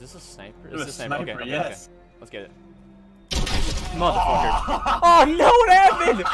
Is this a sniper? Is this a sniper? sniper, okay, yes. okay. Let's get it. Motherfucker. oh no, what happened?